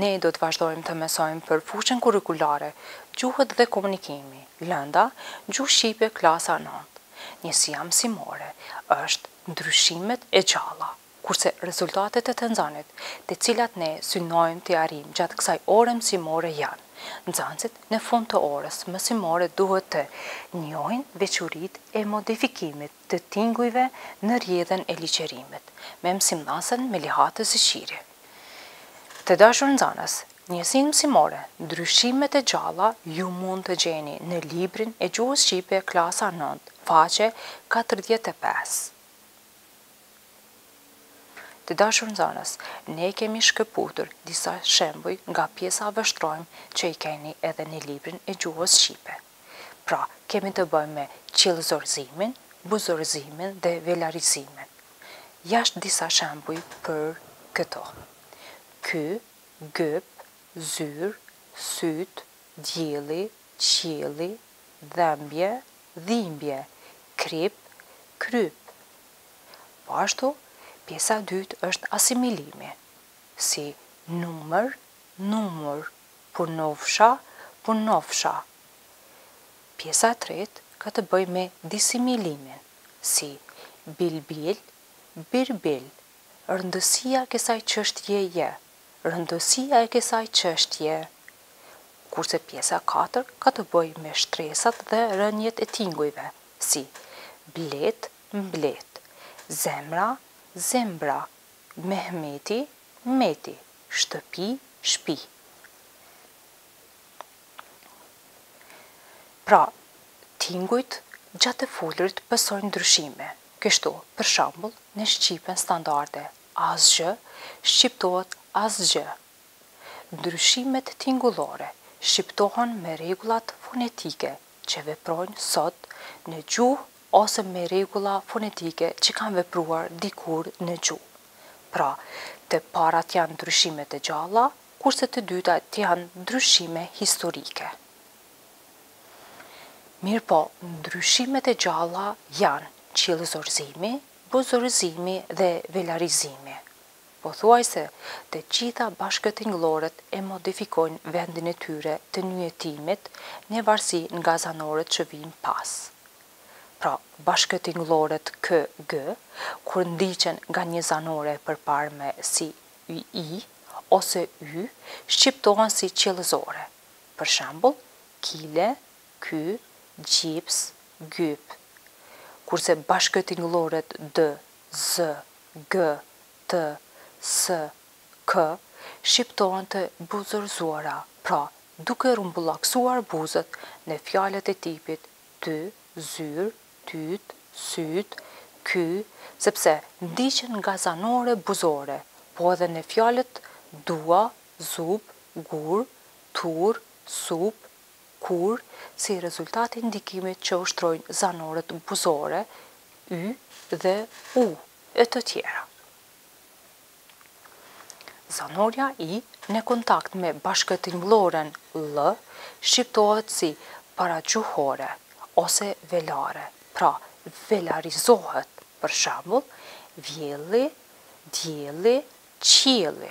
Ne do të vazhdojmë të mësojmë për fushën kurrikulare, Gjuhët dhe komunikimi, lënda, Gjuhë shqipe, klasa e nëntë. Njësia mësimore është ndryshimet e gjalla, kurse rezultatet e të nxënit, të cilat ne synojmë t'i arrijmë gjatë kësaj ore mësimore janë, Nxënësit në fund të orës mësimore duhet të njohin veçoritë e modifikimit të tingujve në rrjedhën e ligjërimit, me mësimdhënësen Melihate Zeqiri. Të dashur nxënës, njësinë mësimore Ndryshimet e gjalla ju mund ta gjeni në librin e gjuhës shqipe klasa e nëntë, faqe katërdhjetë e pesë. Të dashur nxënës, ne kemi shkëputur disa shembuj nga pjesa Vështrojmë që i keni edhe në librin e gjuhës shqipe. Pra, kemi të bëjmë me qiellzorëzimin, buzorëzimin dhe velarizimin. Ja disa shembuj për këto. Ky, gyp, zyrë, syt, dielli, qielli, dhëmbje, dhimbje, krip, kryp. Po ashtu, pjesa e dytë është asimilimi, si numër, numur punofsha punovsha Pjesa e tretë ka të bëjë me disimilimin, si bilbil birbil Rëndësia e kesaj çështjeje rëndësia e kesaj çështje Kurse pjesa e katër ka të bëjë me shtresat dhe rëniet e tingujve, si bletë mbletë zemra zembra Mehmeti, Meti, shtëpi, shpi. Pra, tingujt gjatë të folurit pësojnë ndryshime. Kështu, për shembull, në shqipen standarde, asgjë, shqiptohet asgjë. Ndryshimet tingullore shqiptohen me rregullat fonetike që veprojnë sot në gjuhë ose me rregulla fonetike që kanë vepruar dikur në gjuhë. Pra, të parat janë ndryshime të gjalla, kurse të dytat janë ndryshime historike. Mirëpo, ndryshimet e gjalla janë, qiellzorëzimi, buzorëzimi dhe velarizimi. Pothuajse të gjitha bashkëtingëlloret e modifikojnë vendin e tyre të nyjëtimit në varësi nga zanoret që vijnë pas. Pra, bashkëtingëlloret kë, gë, kur ndiqen nga një zanore e përparme si i ose y, shqiptohen si qiellzore. Për shembull, kile, ky, gips, gyp. Kurse bashkëtingëlloret dë, zë, gë, të, së, kë, shqiptohen të buzorëzuara, pra, duke rrumbullaksuar buzët në fjalët e tipit dy, zyrë, tytë, sytë, ky, sepse ndiqen nga zanore buzore, po edhe në fjalët dua, zupë, gurë, turrë, supë, kur, si rezultat i ndikimit që ushtrojnë zanoret buzore, y dhe u, e të tjera. Zanorja i, në kontakt me bashkëtingëlloren ll, shqiptohet si paragjuhore ose velare, pra velarizohet, për shembull, vjelli, dielli, qielli.